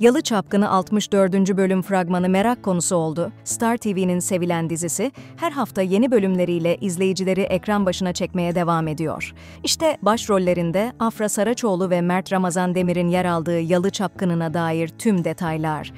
Yalı Çapkını 64. bölüm fragmanı merak konusu oldu. Star TV'nin sevilen dizisi her hafta yeni bölümleriyle izleyicileri ekran başına çekmeye devam ediyor. İşte başrollerinde Afra Saraçoğlu ve Mert Ramazan Demir'in yer aldığı Yalı Çapkını'na dair tüm detaylar.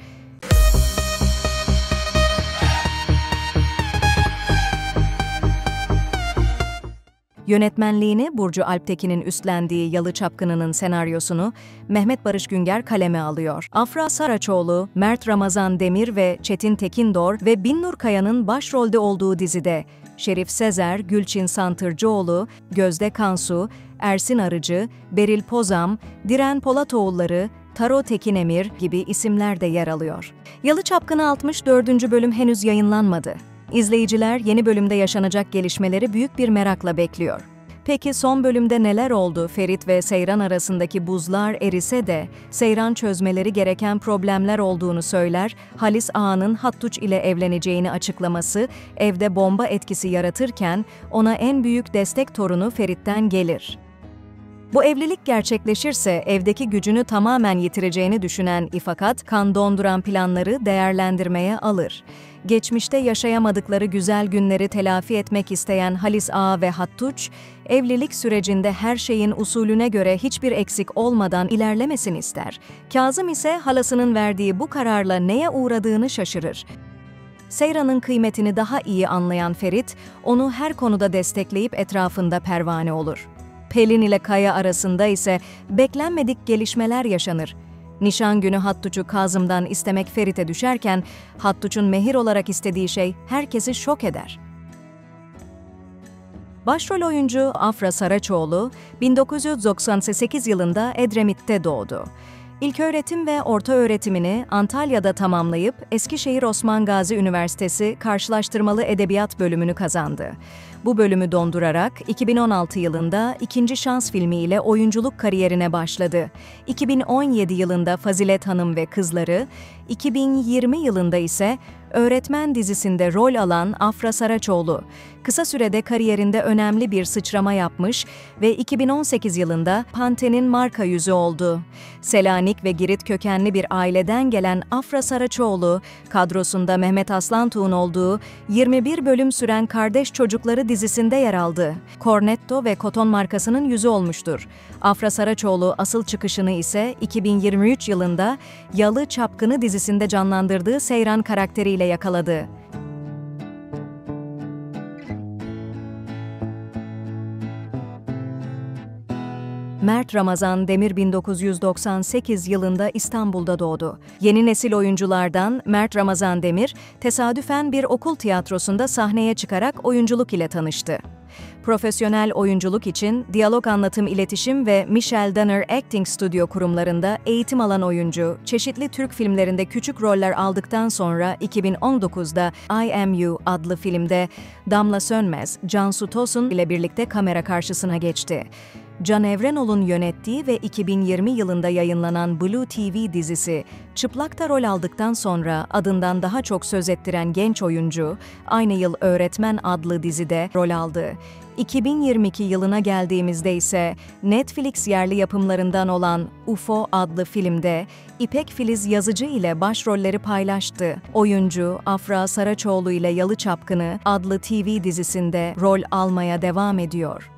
Yönetmenliğini Burcu Alptekin'in üstlendiği Yalı Çapkını'nın senaryosunu Mehmet Barış Günger kaleme alıyor. Afra Saraçoğlu, Mert Ramazan Demir ve Çetin Tekindor ve Binnur Kaya'nın başrolde olduğu dizide Şerif Sezer, Gülçin Santırcıoğlu, Gözde Kansu, Ersin Arıcı, Beril Pozam, Diren Polatoğulları, Taro Tekinemir gibi isimler de yer alıyor. Yalı Çapkını 64. bölüm henüz yayınlanmadı. İzleyiciler yeni bölümde yaşanacak gelişmeleri büyük bir merakla bekliyor. Peki son bölümde neler oldu? Ferit ve Seyran arasındaki buzlar erise de Seyran çözmeleri gereken problemler olduğunu söyler, Halis Ağa'nın Hattuç ile evleneceğini açıklaması evde bomba etkisi yaratırken ona en büyük destek torunu Ferit'ten gelir. Bu evlilik gerçekleşirse evdeki gücünü tamamen yitireceğini düşünen İfakat, kan donduran planları değerlendirmeye alır. Geçmişte yaşayamadıkları güzel günleri telafi etmek isteyen Halis Ağa ve Hattuç, evlilik sürecinde her şeyin usulüne göre hiçbir eksik olmadan ilerlemesini ister. Kazım ise halasının verdiği bu kararla neye uğradığını şaşırır. Seyran'ın kıymetini daha iyi anlayan Ferit, onu her konuda destekleyip etrafında pervane olur. Pelin ile Kaya arasında ise beklenmedik gelişmeler yaşanır. Nişan günü Hattuç'u Kazım'dan istemek Ferit'e düşerken Hattuç'un mehir olarak istediği şey herkesi şok eder. Başrol oyuncu Afra Saraçoğlu 1998 yılında Edremit'te doğdu. İlköğretim ve orta öğretimini Antalya'da tamamlayıp Eskişehir Osman Gazi Üniversitesi Karşılaştırmalı Edebiyat bölümünü kazandı. Bu bölümü dondurarak 2016 yılında ikinci şans filmiyle oyunculuk kariyerine başladı. 2017 yılında Fazilet Hanım ve Kızları, 2020 yılında ise Öğretmen dizisinde rol alan Afra Saraçoğlu, kısa sürede kariyerinde önemli bir sıçrama yapmış ve 2018 yılında Pante'nin marka yüzü oldu. Selanik ve Girit kökenli bir aileden gelen Afra Saraçoğlu, kadrosunda Mehmet Aslantuğ'un olduğu 21 bölüm süren Kardeş Çocukları dizisinde yer aldı. Cornetto ve Koton markasının yüzü olmuştur. Afra Saraçoğlu asıl çıkışını ise 2023 yılında Yalı Çapkını dizisinde canlandırdığı Seyran karakteriyle yakaladı. Mert Ramazan Demir 1998 yılında İstanbul'da doğdu. Yeni nesil oyunculardan Mert Ramazan Demir, tesadüfen bir okul tiyatrosunda sahneye çıkarak oyunculuk ile tanıştı. Profesyonel oyunculuk için Diyalog Anlatım İletişim ve Michelle Danner Acting Studio kurumlarında eğitim alan oyuncu, çeşitli Türk filmlerinde küçük roller aldıktan sonra 2019'da I Am You adlı filmde Damla Sönmez, Cansu Tosun ile birlikte kamera karşısına geçti. Can Evrenol'un yönettiği ve 2020 yılında yayınlanan Blue TV dizisi, çıplakta rol aldıktan sonra adından daha çok söz ettiren genç oyuncu, aynı yıl Öğretmen adlı dizide rol aldı. 2022 yılına geldiğimizde ise Netflix yerli yapımlarından olan UFO adlı filmde İpek Filiz Yazıcı ile başrolleri paylaştı. Oyuncu Afra Saraçoğlu ile Yalı Çapkını adlı TV dizisinde rol almaya devam ediyor.